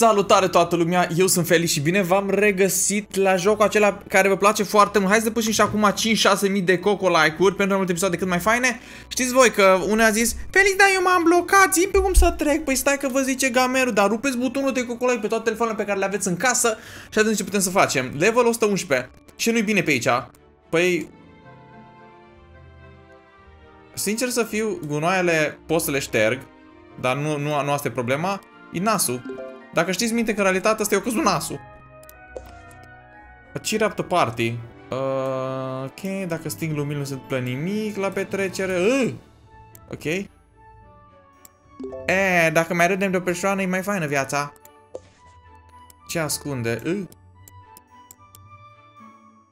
Salutare toată lumea, eu sunt Felix și bine v-am regăsit la jocul acela care vă place foarte mult. Hai să depunem și acum 5-6 mii de coco like-uri pentru multe episoade cât mai faine. Știți voi că unul a zis, Felix, da, eu m-am blocat, zi pe cum să trec. Păi stai că vă zice gamerul, dar rupeți butonul de coco like pe toate telefoanele pe care le aveți în casă și atunci ce putem să facem. Level 111. Și nu-i bine pe aici. Păi... Sincer să fiu, gunoaiele pot să le șterg, dar nu, nu, nu asta e problema. E nasul. Dacă știți minte că în realitate asta e o căzut nasul. Cheer up the party. Uh, ok, dacă sting lumini nu se întâmplă nimic la petrecere. Uh! Ok. E, dacă mai râdem de o persoană, e mai faină viața. Ce ascunde? Uh.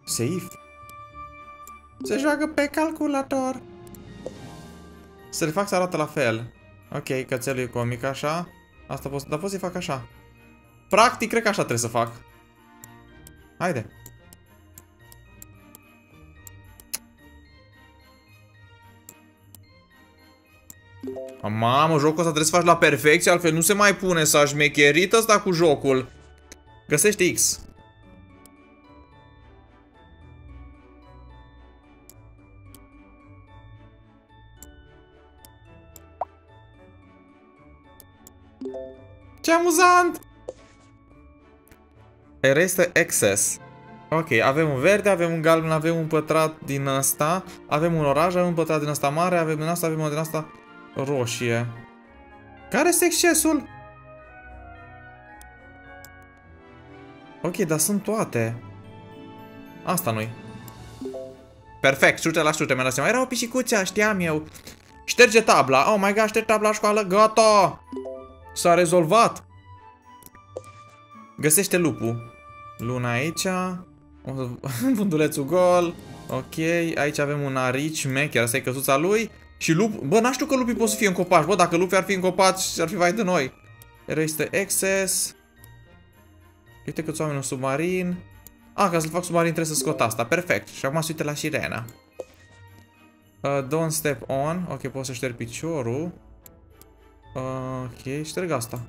Safe. Se joacă pe calculator. Să le fac să arată la fel. Ok, cățelul e comic așa. Asta pot, dar pot să-i fac așa. Practic, cred că așa trebuie să fac. Haide. Mamă, jocul ăsta trebuie să faci la perfecție, altfel nu se mai pune să șmecherit ăsta cu jocul. Găsește X. Ce amuzant! Erase excess. Ok, avem un verde, avem un galben, avem un pătrat din asta, avem un oranj, avem un pătrat din asta mare, avem din asta, avem un din asta roșie. Care este excesul? Ok, dar sunt toate. Asta nu-i. Perfect, șute la șute, mi-a Era o pisicuță, știam eu. Șterge tabla. Oh my god, șterge tabla școală, gata! S-a rezolvat. Găsește lupul. Luna aici. Fundulețul gol. Ok, aici avem un arici mecher, asta e căsuța lui. Și lup... Bă, n-aș știu că lupii pot să fie în copaci. Bă, dacă lupii ar fi în copaci, ar fi vai de noi. Erase excess. Uite câți oameni un submarin. Ah, ca să-l fac submarin trebuie să scot asta. Perfect. Și acum se uite la sirena. Uh, don't step on. Ok, pot să șterg piciorul. Uh, ok, șterg asta.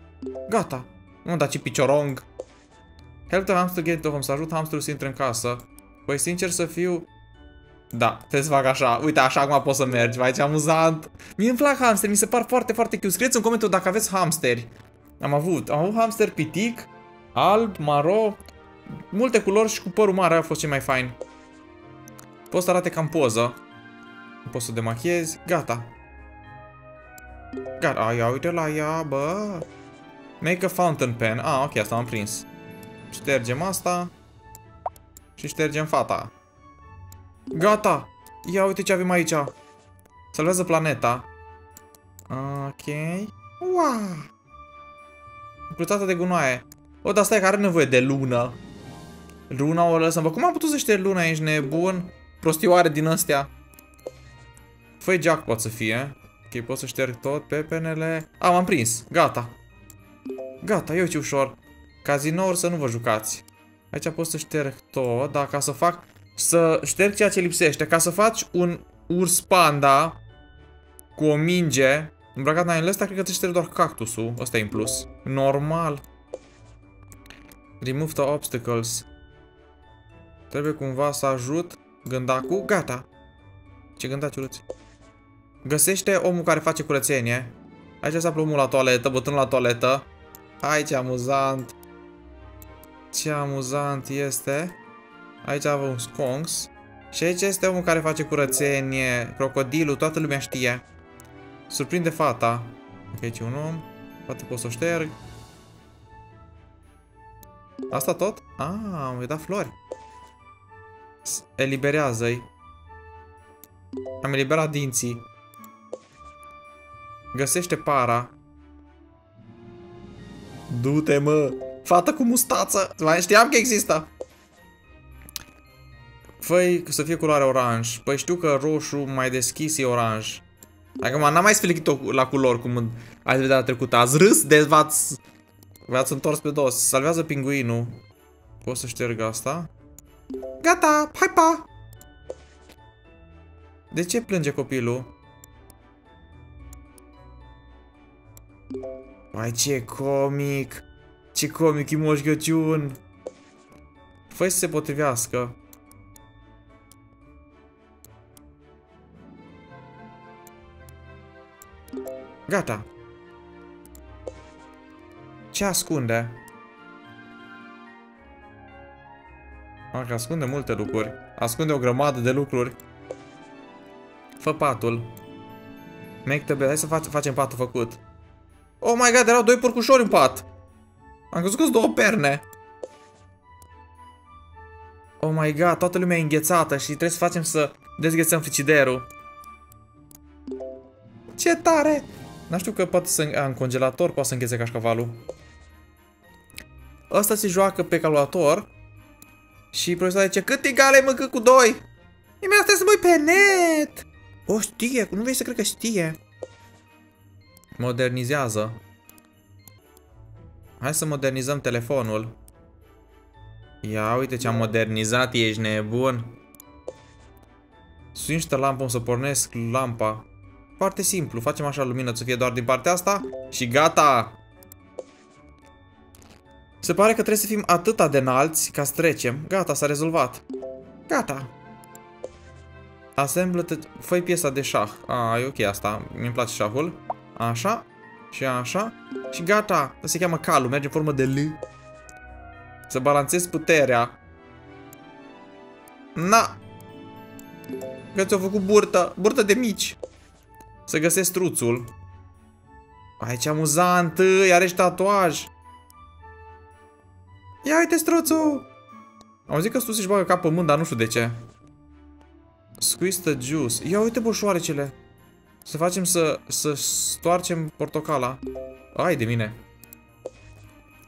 Gata. Nu, dar ce piciorong. Help the hamster get home, să ajut hamsterul să intre în casă. Păi, sincer să fiu... Da, trebuie să fac așa. Uite, așa acum poți să mergi. Vai, ce amuzant. Mie îmi plac hamster, mi se par foarte, foarte cute. Scrieți în comentariu dacă aveți hamsteri. Am avut. Am avut hamster pitic, alb, maro, multe culori și cu părul mare a fost cei mai fain. Poți să arate cam poză. Poți să demachiezi. Gata. Gata, ia uite la ea, bă. Make a fountain pen. Ah, ok, asta am prins. Ștergem asta. Și ștergem fata. Gata! Ia uite ce avem aici. Salvează planeta. Ok. Wow! Plutată de gunoaie. O, dar stai că are nevoie de lună. Luna o lăsăm. Bă, cum am putut să șterg luna? Ești nebun? Prostioare din astea. Făi jackpot să fie. Ok, pot să șterg tot pepenele. Am, am prins. Gata. Gata, eu ce ușor. Cazinouri să nu vă jucați. Aici pot să șterg tot, dar ca să fac... Să șterg ceea ce lipsește. Ca să faci un urs panda cu o minge îmbrăcat în ăsta, cred că te șterg doar cactusul. Ăsta e în plus. Normal. Remove the obstacles. Trebuie cumva să ajut gândacul. Gata. Ce gândaci urâți. Găsește omul care face curățenie. Aici se află omul la toaletă, bătrânul la toaletă. Hai ce amuzant. Ce amuzant este. Aici avem un sconks. Și aici este omul care face curățenie. Crocodilul, toată lumea știe. Surprinde fata. Ok, aici un om. Poate pot să o șterg. Asta tot? Ah, am dat flori. Eliberează-i. Am eliberat dinții. Găsește para. Du-te, mă! Fată cu mustață! Mai știam că există! Făi să fie culoare oranj. Păi știu că roșu mai deschis e oranj. Acum n-am mai sfilichit la culori cum ați vedea trecută. Ați râs de v-ați... V-ați întors pe dos. Salvează pinguinul. Pot să șterg asta? Gata! Hai pa! De ce plânge copilul? Mai ce comic! Ce comic e Moș Crăciun! fă să se potrivească. Gata. Ce ascunde? Că ascunde multe lucruri. Ascunde o grămadă de lucruri. Fă patul. Make the bed. Hai să fac, facem patul făcut. Oh my god, erau doi porcușori în pat. Am crezut că două perne. Oh my god, toată lumea e înghețată și trebuie să facem să dezghețăm frigiderul. Ce tare! Nu știu că poate să în congelator poate să înghețe cașcavalul. Ăsta se joacă pe calculator și profesorul zice, cât egale mă cu 2? Nimeni trebuie să mă pe net! O știe, nu vrei să cred că știe. Modernizează. Hai să modernizăm telefonul. Ia uite ce am modernizat, ești nebun. Swinște lampa, să pornesc lampa. Foarte simplu, facem așa lumină să fie doar din partea asta și gata! Se pare că trebuie să fim atâta de înalți ca să trecem. Gata, s-a rezolvat. Gata. Asemblă-te... Fă piesa de șah. A, e ok asta. Mi-mi place șahul. Așa. Și așa. Și gata. Asta se cheamă calul. Merge în formă de L. Să balancez puterea. Na. Că ți-au făcut burtă. Burtă de mici. Să găsesc truțul. Aici amuzant. Are și tatuaj. Ia uite struțul! Am zis că sus își bagă cap pe mânt, dar nu știu de ce. Squeeze the juice. Ia uite boșoarecele. Să facem să, să stoarcem portocala. Ai de mine.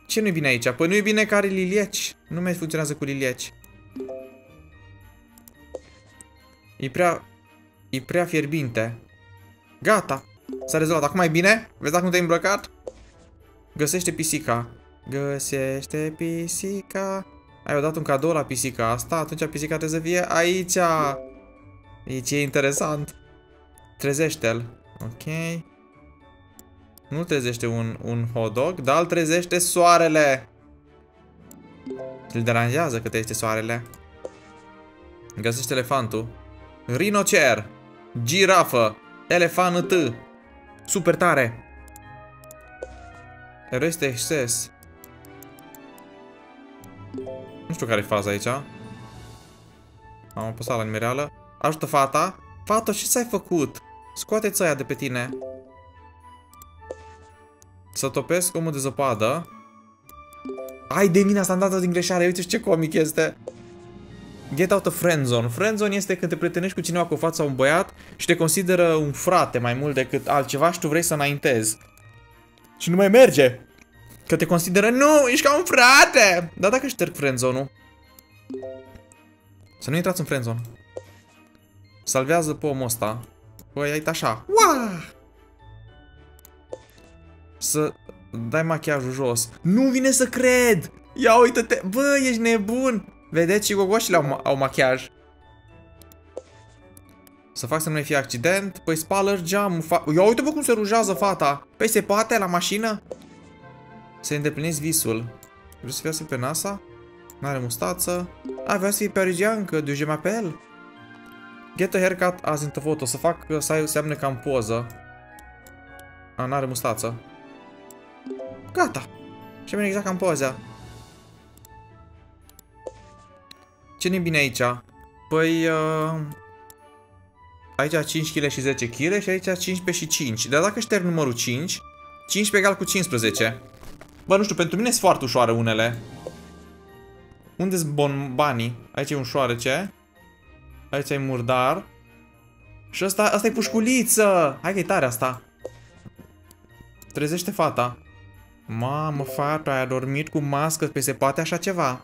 Ce nu-i bine aici? Păi nu-i bine că are lilieci. Nu mai funcționează cu lilieci. E prea... E prea fierbinte. Gata. S-a rezolvat. Acum e bine? Vezi dacă nu te-ai îmbrăcat? Găsește pisica. Găsește pisica. Ai dat un cadou la pisica asta, atunci pisica trebuie să fie aici. Aici e interesant. Trezește-l. Ok. Nu trezește un, un hot dog, dar îl trezește soarele. Îl deranjează cât este soarele. Găsește elefantul. Rinocer. Girafă. Elefant T. Super tare. Rest exces. Nu știu care e faza aici. Am apăsat la nimereală. Ajută fata. Fata, ce ți-ai făcut? Scoate-ți aia de pe tine. Să topesc omul de zăpadă. Ai de mine, asta am dat din greșeală. Uite ce comic este. Get out of friendzone. Friendzone este când te prietenești cu cineva cu fața un băiat și te consideră un frate mai mult decât altceva și tu vrei să înaintezi. Și nu mai merge. Că te consideră, nu, ești ca un frate! Dar dacă șterg friendzone-ul? Să nu intrați în friendzone. Salvează pomul ăsta. Băi, ai așa. Uaa! Să dai machiajul jos. Nu vine să cred! Ia uite-te! Bă, ești nebun! Vedeți, și gogoșile au, au machiaj. Să fac să nu mai fie accident. Păi spală geamul. Fa Ia uite bă cum se rujează fata. Păi se poate la mașină? Să îndepliniți visul. Vreau să fie pe NASA? N-are mustață. A, vrea să fie parigiancă, de je m'appelle. Get a haircut as in the photo. Să fac să ai semne ca în poză. A, n-are mustață. Gata. Și bine exact ca în poza. Ce ne bine aici? Păi... Uh... Aici 5 kg și 10 kg și aici 15 și 5. Dar dacă șterg numărul 5, 15 egal cu 15. Bă, nu știu, pentru mine sunt foarte ușoare unele. unde sunt banii? Aici e un șoarece. Aici e murdar. Și asta, asta e pușculiță! Hai că e tare asta. Trezește fata. Mamă, fata, ai adormit cu mască, pe se poate așa ceva.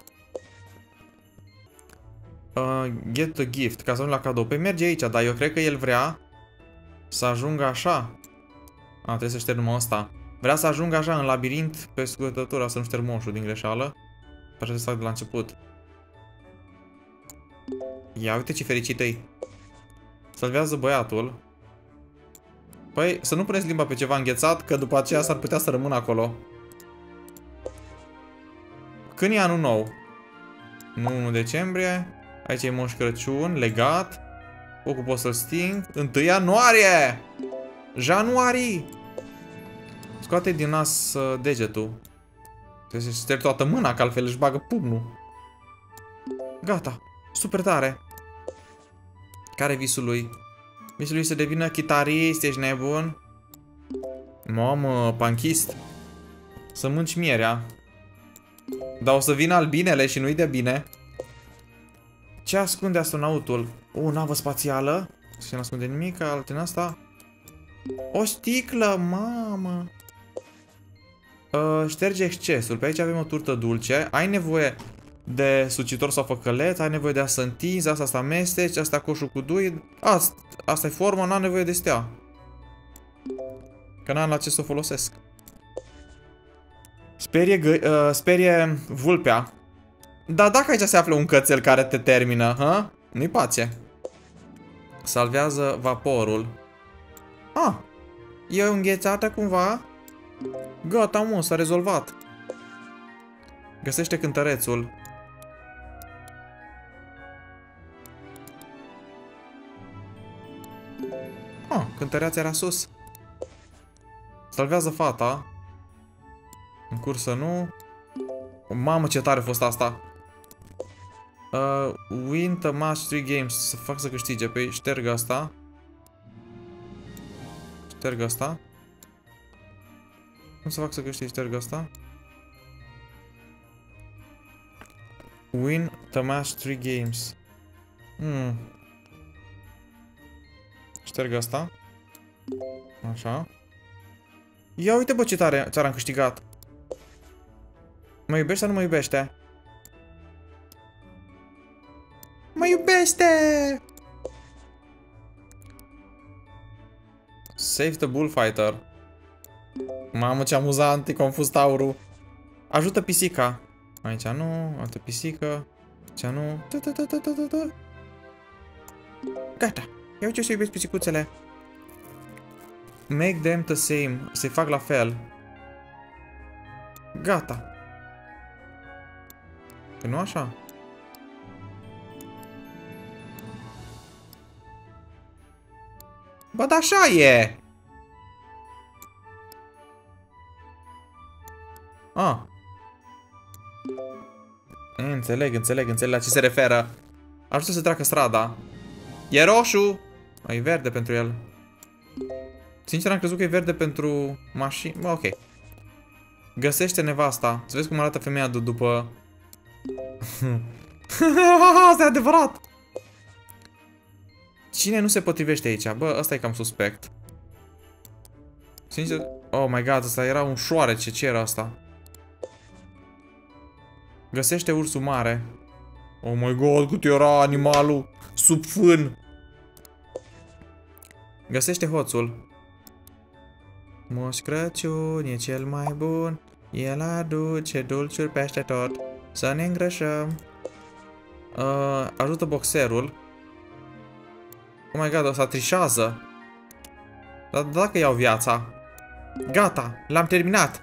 Uh, get a gift, ca să nu la cadou. Păi merge aici, dar eu cred că el vrea să ajungă așa. A, trebuie să șterg numai asta. Vrea să ajungă așa în labirint pe scurtătura, să nu șterg moșul din greșeală. Așa să fac de la început. Ia uite ce fericit e. Salvează băiatul. Păi, să nu puneți limba pe ceva înghețat, că după aceea s-ar putea să rămână acolo. Când e anul nou? Nu 1 decembrie. Aici e Moș Crăciun, legat. Focul pot să-l sting. 1 ianuarie! Januarii! Scoate din nas uh, degetul. Trebuie să ștergi toată mâna, că altfel își bagă pumnul. Gata. Super tare. Care visul lui? Visul lui să devină chitarist, ești nebun? Mamă, panchist. Să mânci mierea. Dar o să vină albinele și nu-i de bine. Ce ascunde astronautul? O navă spațială? Și nu ascunde nimic alt din asta. O sticlă, mamă. Uh, șterge excesul. Pe aici avem o turtă dulce. Ai nevoie de sucitor sau făcăleț, ai nevoie de asta întinzi, asta să amesteci, asta coșul cu dui. Asta, asta e forma, n-am nevoie de stea. Că n-am la ce să o folosesc. Sperie, uh, sperie vulpea. Dar dacă aici se află un cățel care te termină, ha? Nu-i pace. Salvează vaporul. Ah, e înghețată cumva? Gata, mă, s-a rezolvat. Găsește cântărețul. Cântăreața era sus. Salvează fata. În cursă nu. Mamă, ce tare a fost asta. Uh, win the match 3 games. Să fac să câștige. Păi șterg asta. Șterg asta. Cum să fac să câștig șterg asta? Win the match 3 games. Hmm. Șterg asta. Așa. Ia uite bă ce tare ți-am câștigat. Mă iubește sau nu mă iubește? Mă iubește! Save the bullfighter. Mamă, ce amuzant, e confuz taurul. Ajută pisica. Aici nu, altă pisică. Aici nu. Gata. Ia uite să iubesc pisicuțele. Make them the same. Să-i fac la fel. Gata. Că nu așa? Bă, da așa e! Ah. Înțeleg, înțeleg, înțeleg la ce se referă. Ajută să treacă strada. E roșu! A, e verde pentru el. Sincer am crezut că e verde pentru mașini. Bă, ok. Găsește nevasta. Să vezi cum arată femeia după... Asta e adevărat! Cine nu se potrivește aici? Bă, ăsta e cam suspect. Sincer... Oh my god, ăsta era un șoarece. Ce era asta? Găsește ursul mare. Oh my god, cât era animalul sub fân. Găsește hoțul. Moș Crăciun e cel mai bun. El aduce dulciuri peste tot. Să ne îngrășăm. Uh, ajută boxerul. Oh my god, o să trișează. Dar dacă iau viața. Gata, l-am terminat.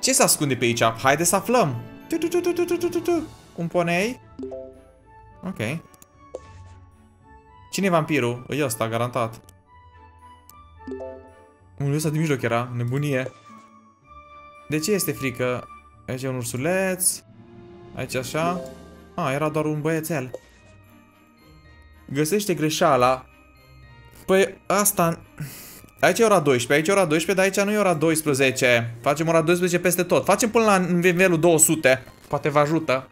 Ce se ascunde pe aici? Haide să aflăm. Un ponei? Ok. Cine e vampirul? E ăsta, garantat. Unul ăsta din mijloc era, nebunie. De ce este frică? Aici e un ursuleț. Aici așa. A, era doar un băiețel. Găsește greșeala. Păi, asta... Aici e ora 12, aici e ora 12, dar aici nu e ora 12. Facem ora 12 peste tot. Facem până la nivelul 200. Poate vă ajută.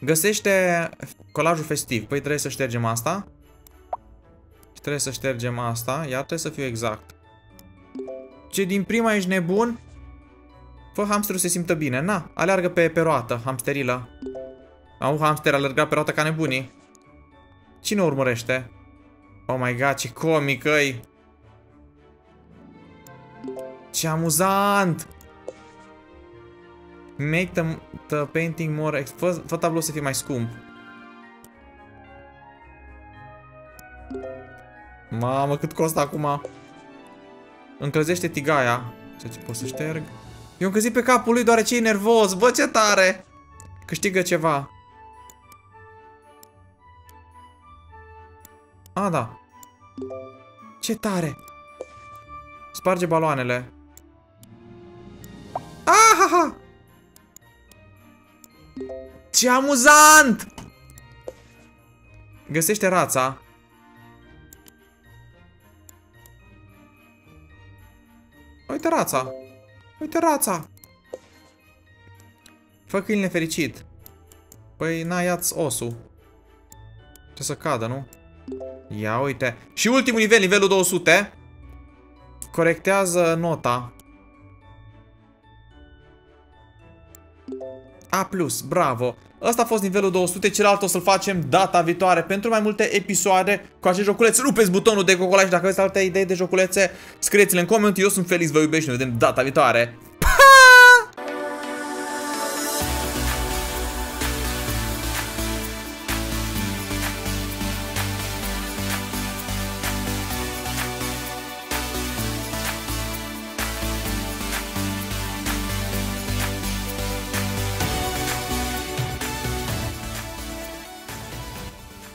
Găsește colajul festiv. Păi trebuie să ștergem asta. Și trebuie să ștergem asta. Iar trebuie să fiu exact. Ce din prima ești nebun? Fă hamsterul să se simtă bine. Na, aleargă pe, pe roată, hamsterila. Au hamster alergat pe roată ca nebunii. Cine urmărește? Oh my god, ce comic -i. Ce amuzant! Make the, the painting more... Fă, fă tablou să fie mai scump. Mamă, cât costă acum? Încălzește tigaia. Ceea ce pot să șterg. Eu am căzit pe capul lui deoarece e nervos. Bă, ce tare! Câștigă ceva. A, da. Ce tare! Sparge baloanele. Ahaha! Ce amuzant! Găsește rața. Uite rața. Uite rața. Fă câinile fericit. Păi, na, ia-ți osul. Ce să cadă, nu? Ia uite. Și ultimul nivel, nivelul 200. Corectează nota. A+, bravo. Ăsta a fost nivelul 200, celălalt o să-l facem data viitoare pentru mai multe episoade cu acest joculeț. Rupeți butonul de cocolaj dacă aveți alte idei de joculețe, scrieți-le în coment. Eu sunt Felix, vă iubesc și ne vedem data viitoare.